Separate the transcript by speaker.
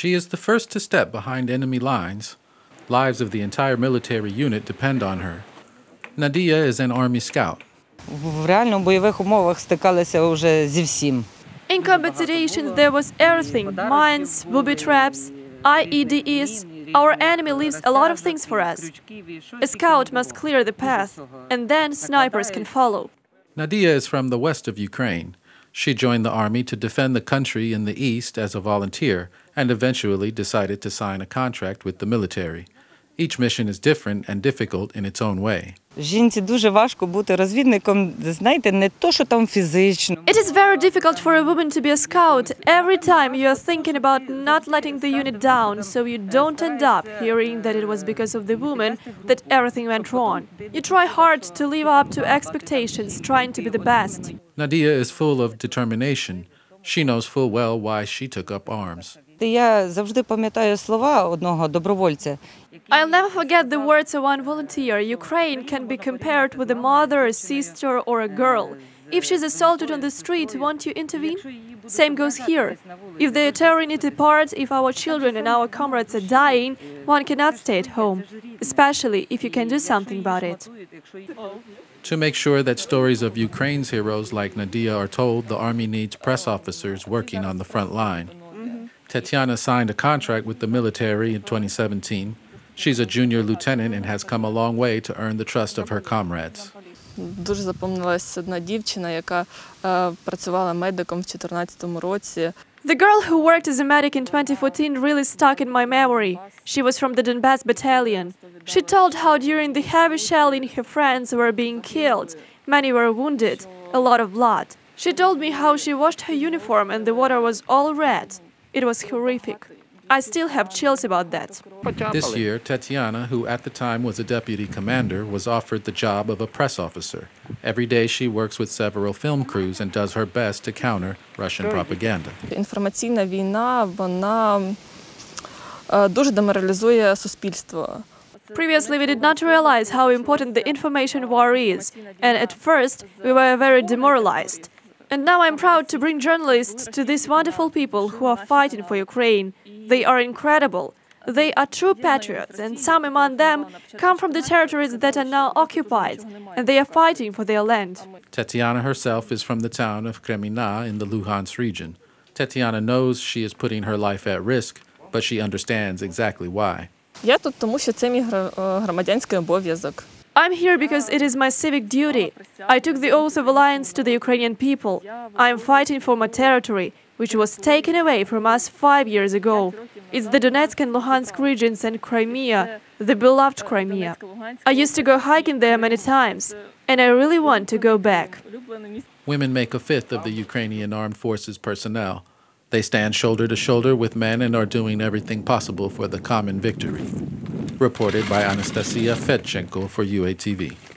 Speaker 1: She is the first to step behind enemy lines. Lives of the entire military unit depend on her. Nadia is an Army scout.
Speaker 2: В реально бойових умовах стикалися вже зі всім.
Speaker 3: In combat situations, there was everything mines, booby traps, IEDs. Our enemy leaves a lot of things for us. A scout must clear the path, and then snipers can follow.
Speaker 1: Nadia is from the west of Ukraine. She joined the army to defend the country in the east as a volunteer and eventually decided to sign a contract with the military. Each mission is different and difficult in its own way.
Speaker 3: It is very difficult for a woman to be a scout. Every time you are thinking about not letting the unit down, so you don't end up hearing that it was because of the woman that everything went wrong. You try hard to live up to expectations, trying to be the best.
Speaker 1: Nadia is full of determination. She knows full well why she took up arms.
Speaker 2: Я завжди пам'ятаю слова одного добровольця.
Speaker 3: I'll never forget the words of one volunteer. Ukraine can be compared with a mother, a sister, or a girl. If she's assaulted on the street, won't you intervene? Same goes here. If they are tearing it apart, if our children and our comrades are dying, one cannot stay at home, especially if you can do something about it.
Speaker 1: To make sure that stories of Ukraine's heroes like Nadia are told, the Army needs press officers working on the front line. Tetiana signed a contract with the military in 2017. She's a junior lieutenant and has come a long way to earn the trust of her comrades.
Speaker 4: Дуже запомнилась одна дівчина, яка е, працювала медиком в 2014 році.
Speaker 3: The girl who worked as a medic in 2014 really stuck in my memory. She was from the Donbass battalion. She told how during the heavy shelling her friends were being killed. Many were wounded, a lot of blood. She told me how she washed her uniform and the water was all red. It was horrific. I still have chills about that.
Speaker 1: This year, Tetiana, who at the time was a deputy commander, was offered the job of a press officer. Every day she works with several film crews and does her best to counter Russian propaganda.
Speaker 4: Інформаційна війна вона е, дуже деморалізує суспільство.
Speaker 3: Previously, we did not realize how important the information war is, and at first, we were very demoralized. And now I'm proud to bring journalists to these wonderful people who are fighting for Ukraine. They are incredible. They are true patriots, and some among them come from the territories that are now occupied, and they are fighting for their land.
Speaker 1: Tetiana herself is from the town of Kremina in the Luhansk region. Tetiana knows she is putting her life at risk, but she understands exactly why.
Speaker 4: Я тут тому, що це мій гра- е, громадянський обов'язок.
Speaker 3: I'm here because it is my civic duty. I took the oath of alliance to the Ukrainian people. I am fighting for my territory, which was taken away from us five years ago. It's the Donetsk and Luhansk regions and Crimea, the beloved Crimea. I used to go hiking there many times, and I really want to go back.
Speaker 1: Women make a fifth of the Ukrainian armed forces personnel. They stand shoulder to shoulder with men and are doing everything possible for the common victory. Reported by Anastasia Fedchenko for UATV.